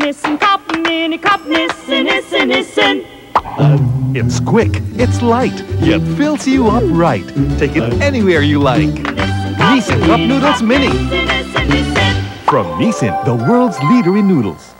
Cup, Mini Cup, It's quick, it's light, yet fills you up right. Take it anywhere you like. Nissin Cup Noodles Mini. From Nissin, the world's leader in noodles.